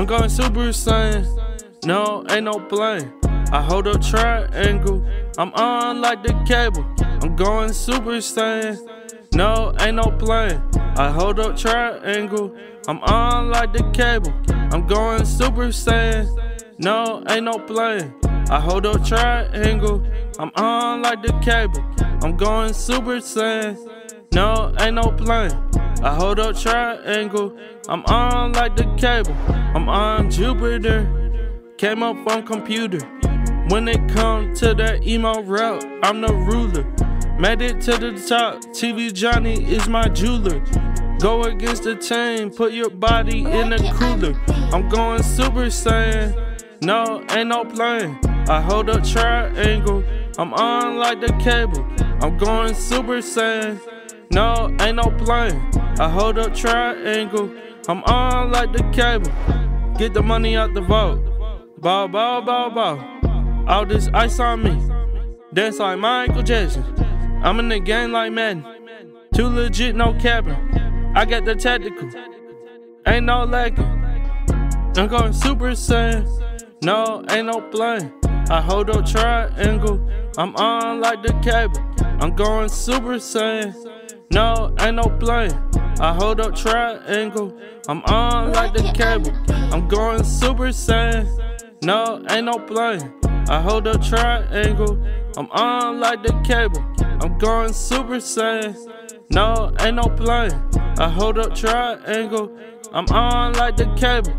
I'm going Super Saiyan. No, ain't no plane. I hold a triangle. I'm on like the cable. I'm going Super Saiyan. No, ain't no plane. I hold up triangle. I'm on like the cable. I'm going Super Saiyan. No, ain't no plane. I hold up triangle. I'm on like the cable. I'm going Super Saiyan. No, ain't no plane. I hold up triangle. I'm on like the cable. I'm on Jupiter. Came up on computer. When it come to that emo route, I'm the ruler. Made it to the top. TV Johnny is my jeweler. Go against the chain, put your body in a cooler. I'm going Super Saiyan. No, ain't no plane. I hold up triangle. I'm on like the cable. I'm going Super Saiyan. No, ain't no plane. I hold up triangle. I'm on like the cable. Get the money out the vault. Bow, bow, bow, bow. All this ice on me. Dance like Michael Jackson. I'm in the game like Madden. Too legit, no capping. I got the tactical. Ain't no lagging. I'm going Super Saiyan. No, ain't no plane. I hold up triangle. I'm on like the cable. I'm going Super Saiyan. No, ain't no plane. I hold up triangle. I'm on like the cable. I'm going Super Saiyan. No, ain't no plane. I hold up triangle. I'm on like the cable. I'm going Super Saiyan. No, ain't no plane. I hold up triangle. I'm on like the cable.